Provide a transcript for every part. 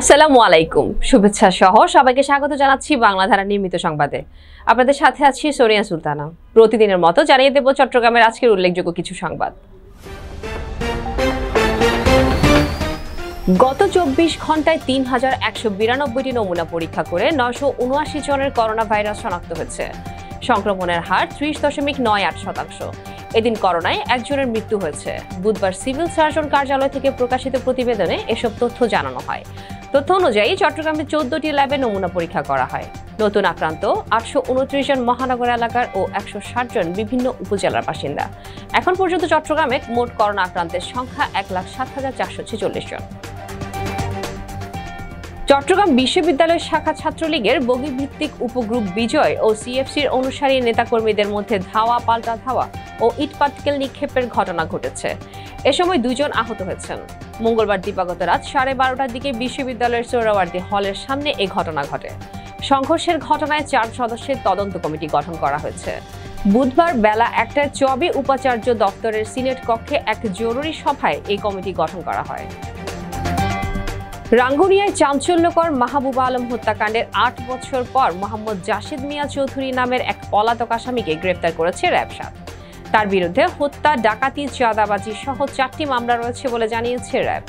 আসসালামু আলাইকুম। শুভেচ্ছা সহ সবাইকে স্বাগত জানাচ্ছি বাংলাধারা নিয়মিত সংবাদে। আপনাদের সাথে আছি সোনিয়া সুলতানা। প্রতিদিনের মতো জানিয়ে দেব চট্টগ্রামের আজকের উল্লেখযোগ্য কিছু সংবাদ। গত চব্বিশ ঘন্টায় তিন হাজার একশো বিরানব্বইটি নমুনা পরীক্ষা করে নয়শো উনআশি জনের করোনা ভাইরাস শনাক্ত হয়েছে। সংক্রমণের হার ত্রিশ দশমিক নয় আট শতাংশ। এদিন করোনায় একজনের মৃত্যু হয়েছে। বুধবার সিভিল সার্জন কার্যালয় থেকে প্রকাশিত প্রতিবেদনে এসব তথ্য জানানো হয়। তথ্য অনুযায়ী চট্টগ্রামে চোদ্দটি ল্যাবে নমুনা পরীক্ষা করা হয়। নতুন আক্রান্ত, আটশো উনত্রিশ জন মহানগর এলাকার ও একশো ষাট জন বিভিন্ন উপজেলার বাসিন্দা। এখন পর্যন্ত চট্টগ্রামে মোট করোনা আক্রান্তের সংখ্যা এক লাখ সাত হাজার চারশো ছেচল্লিশ জন। চট্টগ্রাম বিশ্ববিদ্যালয় শাখা ছাত্রলীগের বগিভিত্তিক উপগ্রুপ বিজয় ও সিএফসির অনুসারী নেতাকর্মীদের মধ্যে ধাওয়া, পাল্টা ধাওয়া ও ইট পাটকেল নিক্ষেপের ঘটনা ঘটেছে। এ সময় দুজন আহত হয়েছেন। মঙ্গলবার দিবাগত রাত সাড়ে বারোটার দিকে বিশ্ববিদ্যালয়ের সোহরাওয়ার্দী হলের সামনে এই ঘটনা ঘটে। সংঘর্ষের ঘটনায় চার সদস্যের তদন্ত কমিটি গঠন করা হয়েছে। বুধবার বেলা একটায় চবি উপাচার্য দপ্তরের সিনেট কক্ষে এক জরুরি সভায় এই কমিটি গঠন করা হয়। রাঙ্গুনিয়ায় চাঞ্চল্যকর মাহবুবা আলম হত্যাকাণ্ডের আট বছর পর মোহাম্মদ জাসিদ মিয়া চৌধুরী নামের এক পলাতক আসামিকে গ্রেপ্তার করেছে র্যাব সাত। তার বিরুদ্ধে হত্যা, ডাকাতি, চাঁদাবাজি সহ চারটি মামলা রয়েছে বলে জানিয়েছে র্যাব।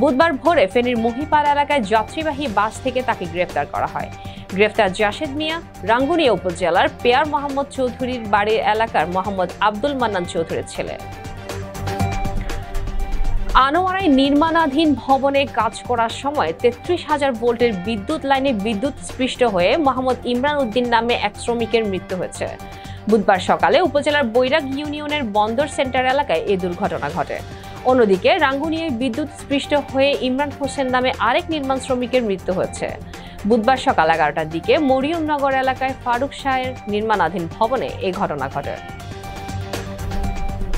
বুধবার ভোরে ফেনীর মহিপাল এলাকায় যাত্রীবাহী বাস থেকে তাকে গ্রেপ্তার করা হয়। গ্রেফতার জাসেদ মিয়া রাঙ্গুনিয়া উপজেলার পেয়ার মোহাম্মদ চৌধুরীর বাড়ির এলাকার মোহাম্মদ আব্দুল মান্নান চৌধুরীর ছেলে। আনোয়ারায় নির্মাণাধীন ভবনে কাজ করার সময় তেত্রিশ হাজার ভোল্টের বিদ্যুৎ লাইনে বিদ্যুৎ স্পৃষ্ট হয়ে মোহাম্মদ ইমরান উদ্দিন নামে এক শ্রমিকের মৃত্যু হয়েছে। বুধবার সকালে উপজেলার বৈরাগ ইউনিয়নের বন্দর সেন্টার এলাকায় এই দুর্ঘটনা ঘটে। অন্যদিকে রাঙ্গুনিয়ায় বিদ্যুৎ স্পৃষ্ট হয়ে ইমরান হোসেন নামে আরেক নির্মাণ শ্রমিকের মৃত্যু হয়েছে। বুধবার সকাল এগারোটার দিকে মরিয়মনগর এলাকায় ফারুক শাহের নির্মাণাধীন ভবনে এই ঘটনা ঘটে।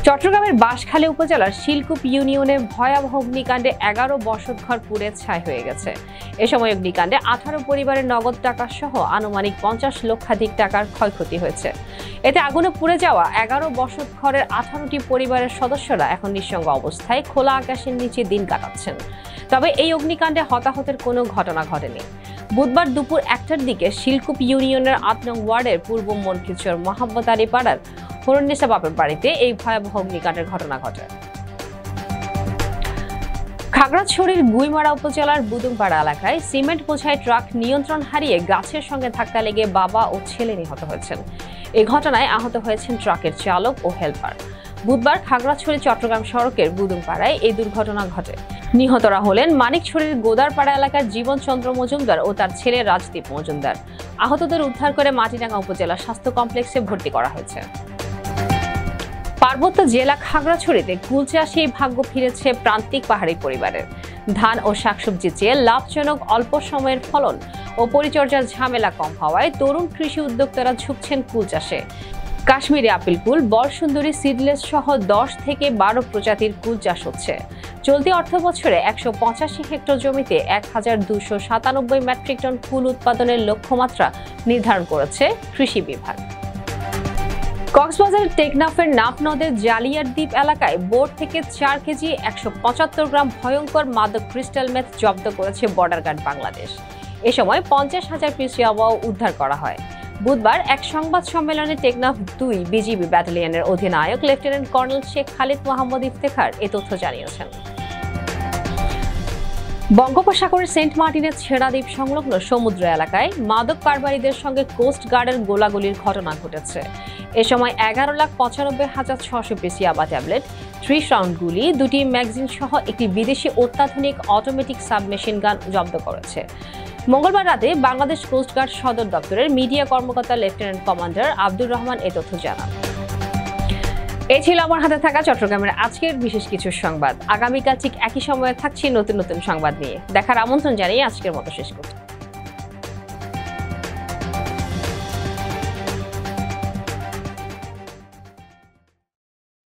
চট্টগ্রামের বাঁশখালী উপজেলার শিলকুপ ইউনিয়নে ভয়াবহ অগ্নিকাণ্ডে এগারো বসতঘর পুড়ে ছাই হয়ে গেছে। এ সময় অগ্নিকাণ্ডে আঠারো পরিবারের নগদ টাকা সহ আনুমানিক পঞ্চাশ লক্ষাধিক টাকার ক্ষয়ক্ষতি হয়েছে। এতে আগুনে পুড়ে যাওয়া এগারো বসত ঘরের আঠারোটি পরিবারের সদস্যরা এখন নিঃসঙ্গ অবস্থায় খোলা আকাশের নিচে দিন কাটাচ্ছেন। তবে এই অগ্নিকাণ্ডে হতাহতের কোনো ঘটনা ঘটেনি। বুধবার দুপুর একটার দিকে শিলকুপ ইউনিয়নের আট নং ওয়ার্ডের পূর্ব মনকিচর মোহাম্মদ আলী পাড়ার হরুন্নেসা বাপের বাড়িতে এই ভয়াবহ অগ্নিকাণ্ডের ঘটনা ঘটে। খাগড়াছড়ির গুইমারা উপজেলার বুদুমপাড়া এলাকায় সিমেন্ট বোঝাই ট্রাক নিয়ন্ত্রণ হারিয়ে গাছের সঙ্গে ধাক্কা লেগে বাবা ও ছেলে নিহত হয়েছেন। এই ঘটনায় আহত হয়েছেন ট্রাকের চালক ও হেলপার। বুধবার খাগড়াছড়ি, চট্টগ্রাম সড়কের বুদুমপাড়ায় এই দুর্ঘটনা ঘটে। নিহতরা হলেন মানিকছড়ির গোদারপাড়া এলাকার জীবনচন্দ্র মজুমদার ও তার ছেলে রাজদীপ মজুমদার। আহতদের উদ্ধার করে মাটিরাঙ্গা উপজেলা স্বাস্থ্য কমপ্লেক্সে ভর্তি করা হয়েছে। পার্বত্য জেলা খাগড়াছড়িতে কুল চাষেই ভাগ্য ফিরেছে প্রান্তিক পাহাড়ি পরিবারের। ধান ও শাকসবজি চেয়ে লাভজনক অল্প সময়ের ফলন ও পরিচর্যার ঝামেলা কম হওয়ায় তরুণ কৃষি উদ্যোক্তারা ঝুঁকছেন কুল চাষে। কাশ্মীরি আপেল কুল, বরসুন্দরী সিডলেস সহ দশ থেকে বারো প্রজাতির কুল চাষ হচ্ছে। চলতি অর্থ বছরে একশো পঁচাশি হেক্টর জমিতে এক হাজার দুশো সাতানব্বই মেট্রিক টন কুল উৎপাদনের লক্ষ্যমাত্রা নির্ধারণ করেছে কৃষি বিভাগ। কক্সবাজারের টেকনাফের নাফ নদের জালিয়ার দ্বীপ এলাকায় বোট থেকে চার কেজি একশো পঁচাত্তর গ্রাম ভয়ঙ্কর মাদক ক্রিস্টাল মেথ জব্দ করেছে বর্ডার গার্ড বাংলাদেশ। এ সময় পঞ্চাশ হাজার পিস ইয়াবাও উদ্ধার করা হয়। বুধবার এক সংবাদ সম্মেলনে টেকনাফ দুই বিজিবি ব্যাটালিয়নের অধিনায়ক লেফটেন্যান্ট কর্নেল শেখ খালিদ মোহাম্মদ ইফতেখার এ তথ্য জানিয়েছেন। বঙ্গোপসাগরের সেন্ট মার্টিনের ছেড়া দ্বীপ সংলগ্ন সমুদ্র এলাকায় মাদক কারবারিদের সঙ্গে কোস্ট গার্ডের গোলাগুলির ঘটনা ঘটেছে। এ সময় এগারো লাখ পঁচানব্বই হাজার ছশো পিস ইয়াবা ট্যাবলেট। ত্রিশ রাউন্ড গুলি, দুটি ম্যাগজিন সহ একটি বিদেশি অত্যাধুনিক অটোমেটিক সাবমেশিন গান জব্দ করেছে। মঙ্গলবার রাতে বাংলাদেশ কোস্ট গার্ড সদর দপ্তরের মিডিয়া কর্মকর্তা লেফটেন্যান্ট কমান্ডার আব্দুর রহমান এ তথ্য জানান। এই ছিল আমার হাতে থাকা চট্টগ্রামের আজকের বিশেষ কিছু সংবাদ। আগামীকাল ঠিক একই সময়ে থাকছি নতুন নতুন সংবাদ নিয়ে। দেখার আমন্ত্রণ জানিয়ে আজকের মতো শেষ করছি।